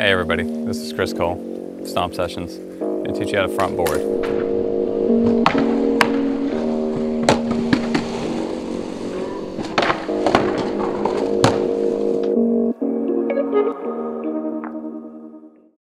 Hey everybody, this is Chris Cole, Stomp Sessions. I teach you how to front board.